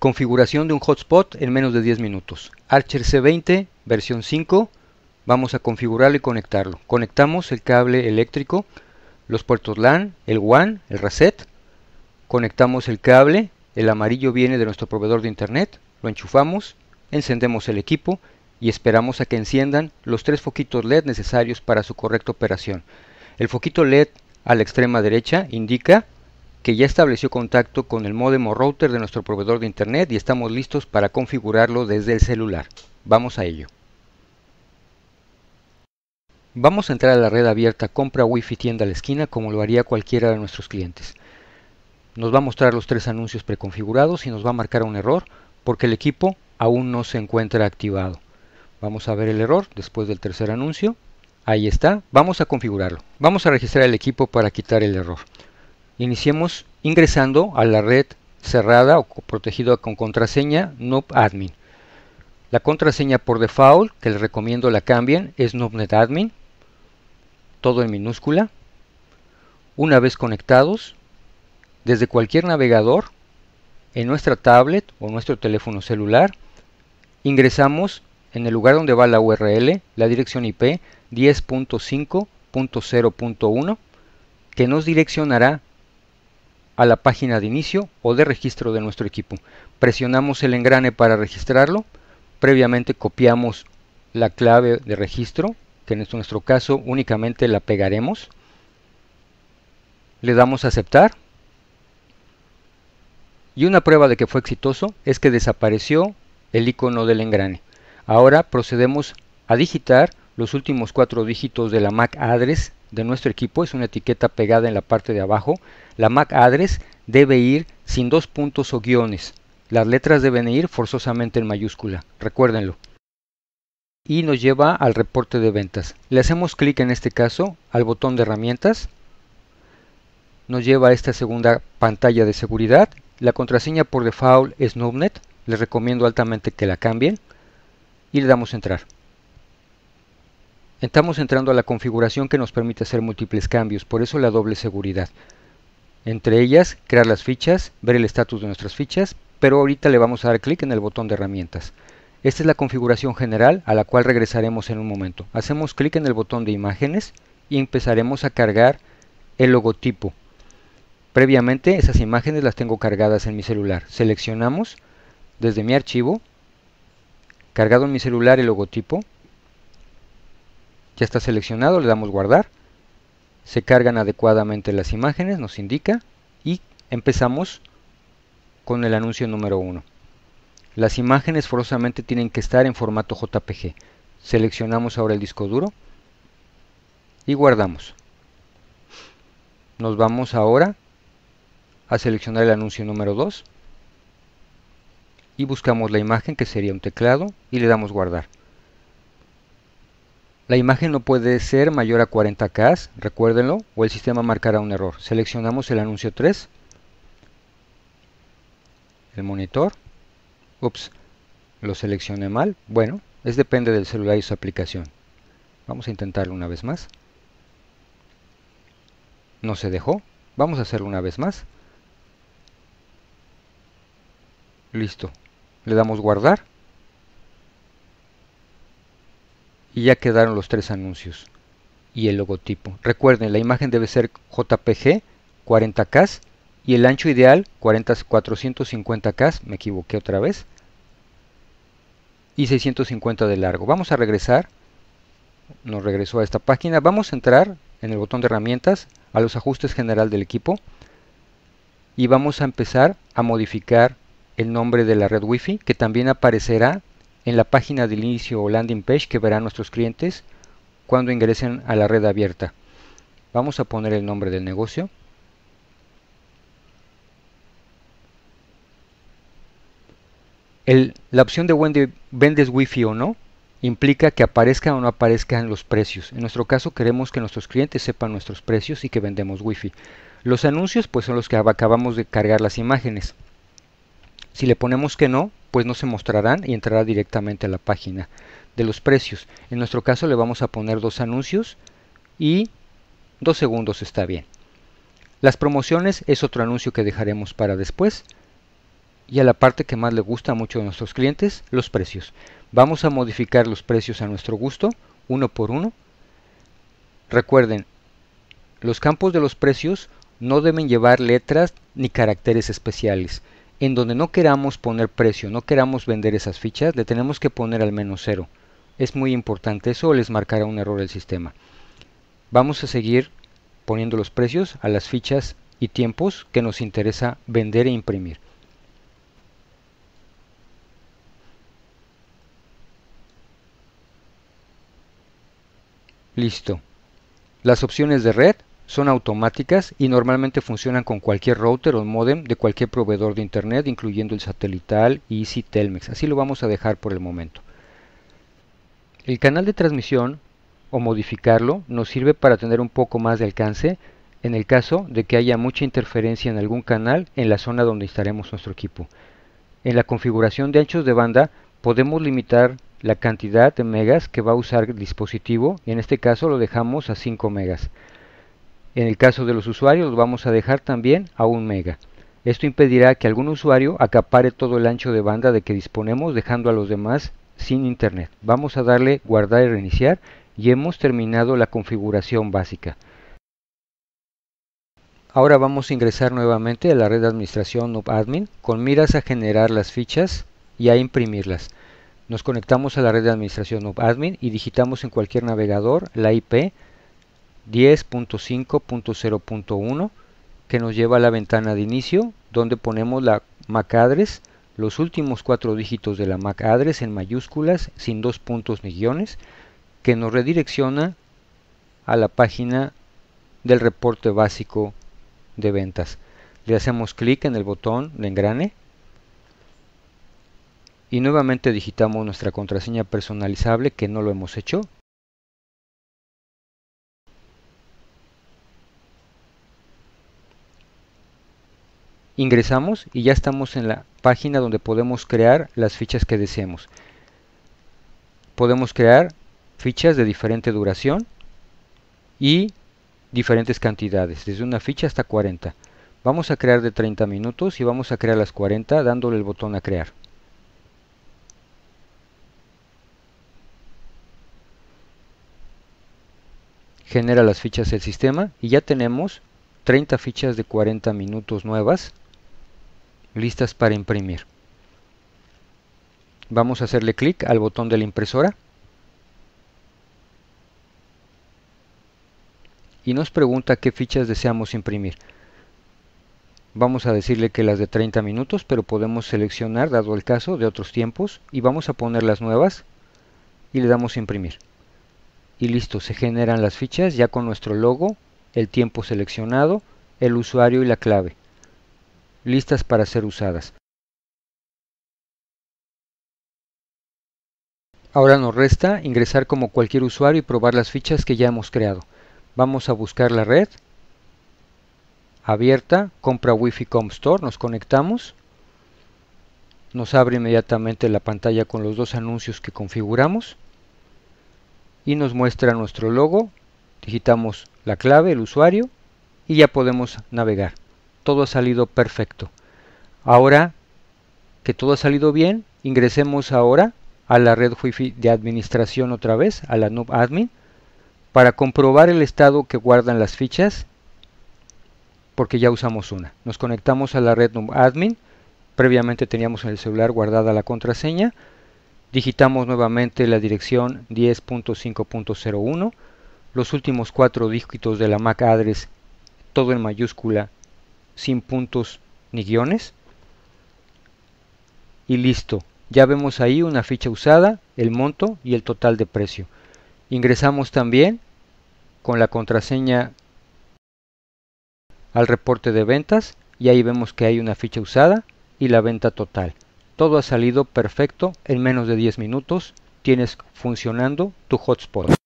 Configuración de un hotspot en menos de 10 minutos. Archer C20, versión 5. Vamos a configurarlo y conectarlo. Conectamos el cable eléctrico, los puertos LAN, el WAN, el reset. Conectamos el cable, el amarillo viene de nuestro proveedor de internet, lo enchufamos, encendemos el equipo y esperamos a que enciendan los tres foquitos LED necesarios para su correcta operación. El foquito LED a la extrema derecha indica que ya estableció contacto con el modem o router de nuestro proveedor de internet y estamos listos para configurarlo desde el celular. Vamos a ello. Vamos a entrar a la red abierta compra wifi tienda a la esquina como lo haría cualquiera de nuestros clientes. Nos va a mostrar los tres anuncios preconfigurados y nos va a marcar un error porque el equipo aún no se encuentra activado. Vamos a ver el error después del tercer anuncio. Ahí está. Vamos a configurarlo. Vamos a registrar el equipo para quitar el error. Iniciemos ingresando a la red cerrada o protegida con contraseña NubAdmin. La contraseña por default, que les recomiendo la cambien, es NubNetAdmin. Todo en minúscula. Una vez conectados, desde cualquier navegador, en nuestra tablet o nuestro teléfono celular, ingresamos en el lugar donde va la URL, la dirección IP 10.5.0.1, que nos direccionará a la página de inicio o de registro de nuestro equipo. Presionamos el engrane para registrarlo. Previamente copiamos la clave de registro, que en nuestro caso únicamente la pegaremos. Le damos a aceptar. Y una prueba de que fue exitoso es que desapareció el icono del engrane. Ahora procedemos a digitar los últimos cuatro dígitos de la MAC address de nuestro equipo es una etiqueta pegada en la parte de abajo. La MAC address debe ir sin dos puntos o guiones. Las letras deben ir forzosamente en mayúscula, recuérdenlo. Y nos lleva al reporte de ventas. Le hacemos clic en este caso al botón de herramientas. Nos lleva a esta segunda pantalla de seguridad. La contraseña por default es Nubnet. Les recomiendo altamente que la cambien. Y le damos entrar. Estamos entrando a la configuración que nos permite hacer múltiples cambios, por eso la doble seguridad. Entre ellas, crear las fichas, ver el estatus de nuestras fichas, pero ahorita le vamos a dar clic en el botón de herramientas. Esta es la configuración general a la cual regresaremos en un momento. Hacemos clic en el botón de imágenes y empezaremos a cargar el logotipo. Previamente esas imágenes las tengo cargadas en mi celular. Seleccionamos desde mi archivo, cargado en mi celular el logotipo, ya está seleccionado, le damos guardar. Se cargan adecuadamente las imágenes, nos indica. Y empezamos con el anuncio número 1. Las imágenes forzosamente tienen que estar en formato JPG. Seleccionamos ahora el disco duro y guardamos. Nos vamos ahora a seleccionar el anuncio número 2 y buscamos la imagen que sería un teclado y le damos guardar. La imagen no puede ser mayor a 40K, recuérdenlo, o el sistema marcará un error. Seleccionamos el anuncio 3, el monitor. Ups, lo seleccioné mal. Bueno, es depende del celular y su aplicación. Vamos a intentarlo una vez más. No se dejó. Vamos a hacerlo una vez más. Listo. Le damos guardar. Y ya quedaron los tres anuncios y el logotipo. Recuerden, la imagen debe ser JPG 40K y el ancho ideal 40, 450K, me equivoqué otra vez, y 650 de largo. Vamos a regresar, nos regresó a esta página, vamos a entrar en el botón de herramientas a los ajustes general del equipo y vamos a empezar a modificar el nombre de la red wifi que también aparecerá en la página de inicio o landing page que verán nuestros clientes cuando ingresen a la red abierta. Vamos a poner el nombre del negocio. la opción de vendes wifi o no implica que aparezcan o no aparezcan los precios. En nuestro caso queremos que nuestros clientes sepan nuestros precios y que vendemos wifi. Los anuncios pues son los que acabamos de cargar las imágenes. Si le ponemos que no, pues no se mostrarán y entrará directamente a la página de los precios. En nuestro caso le vamos a poner dos anuncios y dos segundos está bien. Las promociones es otro anuncio que dejaremos para después y a la parte que más le gusta a muchos de nuestros clientes, los precios. Vamos a modificar los precios a nuestro gusto, uno por uno. Recuerden, los campos de los precios no deben llevar letras ni caracteres especiales. En donde no queramos poner precio, no queramos vender esas fichas, le tenemos que poner al menos cero. Es muy importante eso o les marcará un error el sistema. Vamos a seguir poniendo los precios a las fichas y tiempos que nos interesa vender e imprimir. Listo. Las opciones de red son automáticas y normalmente funcionan con cualquier router o modem de cualquier proveedor de internet, incluyendo el satelital, Easy, Telmex. Así lo vamos a dejar por el momento. El canal de transmisión o modificarlo nos sirve para tener un poco más de alcance en el caso de que haya mucha interferencia en algún canal en la zona donde instalemos nuestro equipo. En la configuración de anchos de banda podemos limitar la cantidad de megas que va a usar el dispositivo y en este caso lo dejamos a 5 megas. En el caso de los usuarios, vamos a dejar también a 1 mega. Esto impedirá que algún usuario acapare todo el ancho de banda de que disponemos, dejando a los demás sin internet. Vamos a darle guardar y reiniciar y hemos terminado la configuración básica. Ahora vamos a ingresar nuevamente a la red de administración Admin con miras a generar las fichas y a imprimirlas. Nos conectamos a la red de administración Admin y digitamos en cualquier navegador la IP 10.5.0.1 que nos lleva a la ventana de inicio donde ponemos la MAC address, los últimos cuatro dígitos de la MAC address en mayúsculas sin dos puntos ni guiones que nos redirecciona a la página del reporte básico de ventas. Le hacemos clic en el botón de engrane y nuevamente digitamos nuestra contraseña personalizable que no lo hemos hecho Ingresamos y ya estamos en la página donde podemos crear las fichas que deseemos. Podemos crear fichas de diferente duración y diferentes cantidades, desde una ficha hasta 40. Vamos a crear de 30 minutos y vamos a crear las 40 dándole el botón a crear. Genera las fichas del sistema y ya tenemos 30 fichas de 40 minutos nuevas listas para imprimir. Vamos a hacerle clic al botón de la impresora y nos pregunta qué fichas deseamos imprimir. Vamos a decirle que las de 30 minutos, pero podemos seleccionar, dado el caso, de otros tiempos y vamos a poner las nuevas y le damos imprimir. Y listo, se generan las fichas ya con nuestro logo, el tiempo seleccionado, el usuario y la clave listas para ser usadas. Ahora nos resta ingresar como cualquier usuario y probar las fichas que ya hemos creado. Vamos a buscar la red abierta, compra Wi-Fi Com Store, nos conectamos. Nos abre inmediatamente la pantalla con los dos anuncios que configuramos y nos muestra nuestro logo. Digitamos la clave, el usuario y ya podemos navegar todo ha salido perfecto. Ahora que todo ha salido bien, ingresemos ahora a la red Wi-Fi de administración otra vez, a la Nub Admin, para comprobar el estado que guardan las fichas, porque ya usamos una. Nos conectamos a la red Nub Admin, previamente teníamos en el celular guardada la contraseña, digitamos nuevamente la dirección 10.5.01, los últimos cuatro dígitos de la MAC address, todo en mayúscula sin puntos ni guiones. Y listo, ya vemos ahí una ficha usada, el monto y el total de precio. Ingresamos también con la contraseña al reporte de ventas y ahí vemos que hay una ficha usada y la venta total. Todo ha salido perfecto en menos de 10 minutos. Tienes funcionando tu hotspot.